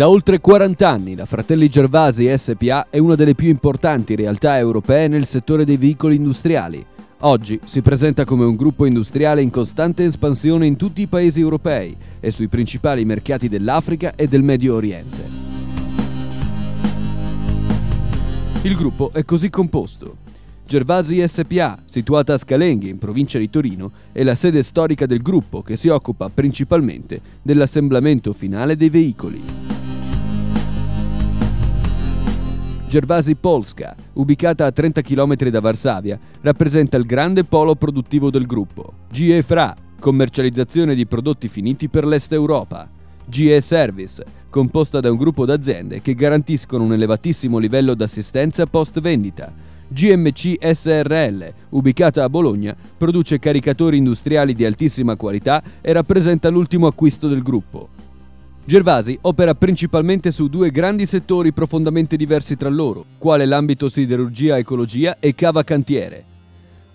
Da oltre 40 anni la Fratelli Gervasi SPA è una delle più importanti realtà europee nel settore dei veicoli industriali. Oggi si presenta come un gruppo industriale in costante espansione in tutti i paesi europei e sui principali mercati dell'Africa e del Medio Oriente. Il gruppo è così composto. Gervasi SPA, situata a Scalenghi, in provincia di Torino, è la sede storica del gruppo che si occupa principalmente dell'assemblamento finale dei veicoli. Gervasi Polska, ubicata a 30 km da Varsavia, rappresenta il grande polo produttivo del gruppo. GE Fra, commercializzazione di prodotti finiti per l'Est Europa. GE Service, composta da un gruppo d'aziende che garantiscono un elevatissimo livello d'assistenza post vendita. GMC SRL, ubicata a Bologna, produce caricatori industriali di altissima qualità e rappresenta l'ultimo acquisto del gruppo. Gervasi opera principalmente su due grandi settori profondamente diversi tra loro, quale l'ambito siderurgia-ecologia e cava-cantiere.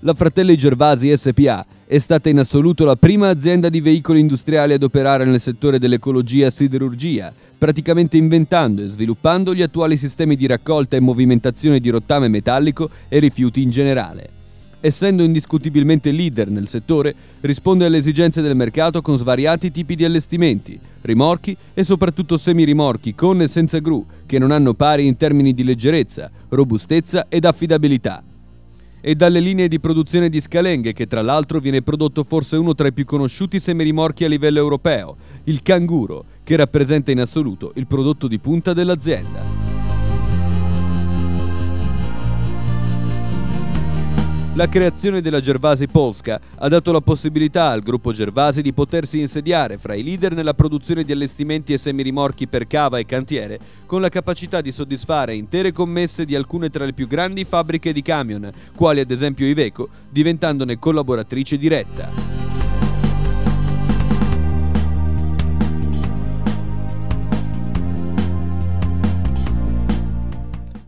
La Fratelli Gervasi SPA è stata in assoluto la prima azienda di veicoli industriali ad operare nel settore dell'ecologia-siderurgia, praticamente inventando e sviluppando gli attuali sistemi di raccolta e movimentazione di rottame metallico e rifiuti in generale essendo indiscutibilmente leader nel settore, risponde alle esigenze del mercato con svariati tipi di allestimenti, rimorchi e soprattutto semirimorchi con e senza gru, che non hanno pari in termini di leggerezza, robustezza ed affidabilità. E dalle linee di produzione di scalenghe, che tra l'altro viene prodotto forse uno tra i più conosciuti semirimorchi a livello europeo, il Canguro, che rappresenta in assoluto il prodotto di punta dell'azienda. La creazione della Gervasi Polska ha dato la possibilità al gruppo Gervasi di potersi insediare fra i leader nella produzione di allestimenti e semirimorchi per cava e cantiere, con la capacità di soddisfare intere commesse di alcune tra le più grandi fabbriche di camion, quali ad esempio Iveco, diventandone collaboratrice diretta.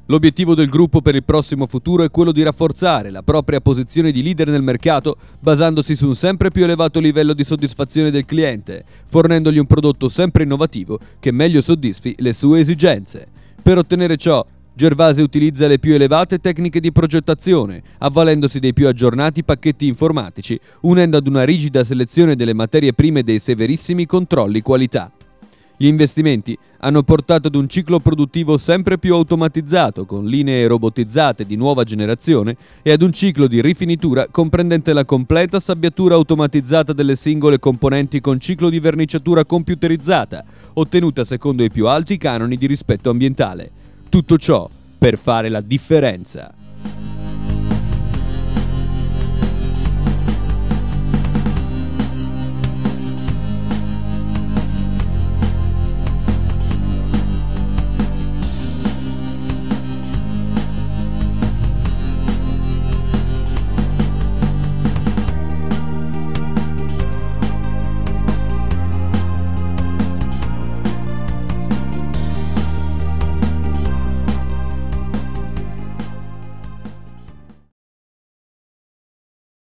L'obiettivo del gruppo per il prossimo futuro è quello di rafforzare la propria posizione di leader nel mercato basandosi su un sempre più elevato livello di soddisfazione del cliente, fornendogli un prodotto sempre innovativo che meglio soddisfi le sue esigenze. Per ottenere ciò, Gervasi utilizza le più elevate tecniche di progettazione, avvalendosi dei più aggiornati pacchetti informatici, unendo ad una rigida selezione delle materie prime dei severissimi controlli qualità. Gli investimenti hanno portato ad un ciclo produttivo sempre più automatizzato, con linee robotizzate di nuova generazione, e ad un ciclo di rifinitura comprendente la completa sabbiatura automatizzata delle singole componenti con ciclo di verniciatura computerizzata, ottenuta secondo i più alti canoni di rispetto ambientale. Tutto ciò per fare la differenza.